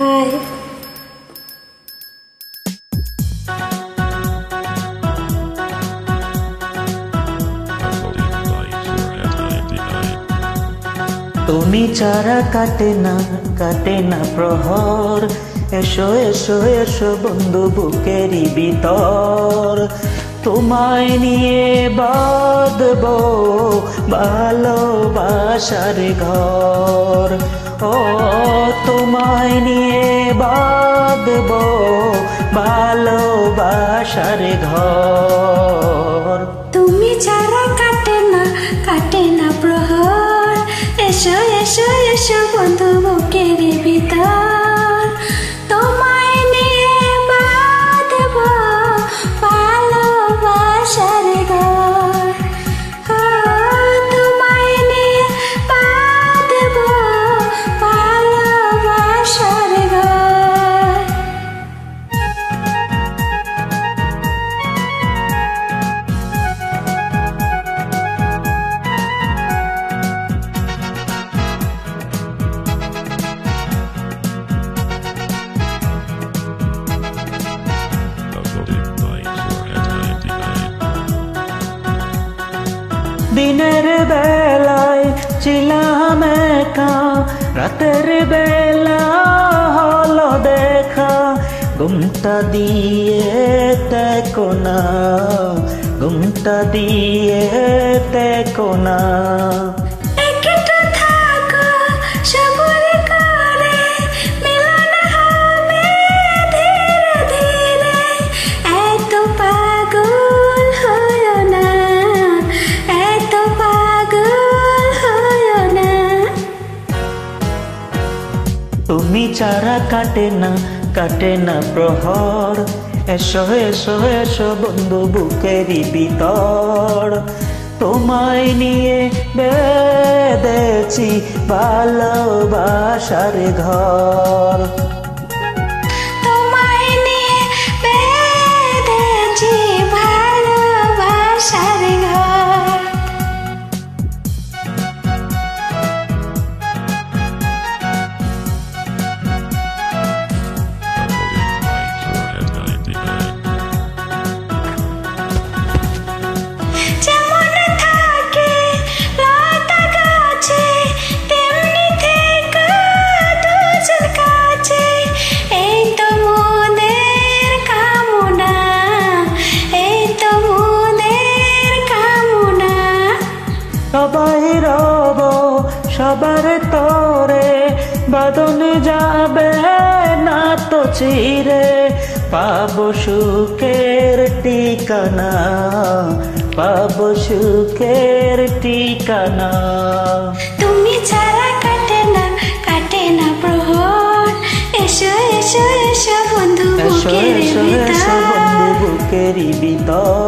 High তুমি চারা কাটে না কাটে না প্রহর। এসো এসো এসো বন্ধু বুকেরই ভিতর। তোমায় নিয়ে বাঁধব ভালোবাসার ঘর। তোমায় নিয়ে বাঁধব ভালোবাসার ঘর। দিনের বেলায় ছিলাম একা, রাতের বেলা হলো দেখা। ঘুমটা দিয়ে দেখো না, ঘুমটা দিয়ে দেখো না। চারা কাটে না কাটে না প্রহর। এসো এসো এসো বন্ধু বুকেরই বিতর তোমায় নিয়ে বেঁধেছি ভালোবাসার ঘর। সবাই রব সবার তরে। বাদন যাবে না তো চিরে পাবো সুখের ঠিকানা পাবো সুখের ঠিকানা। তুমি ছাড়া কাটে না কাটে না প্রহর। এসো এসো এসো বন্ধু এসো এসো এসো বন্ধু বুকেরই ভিতর।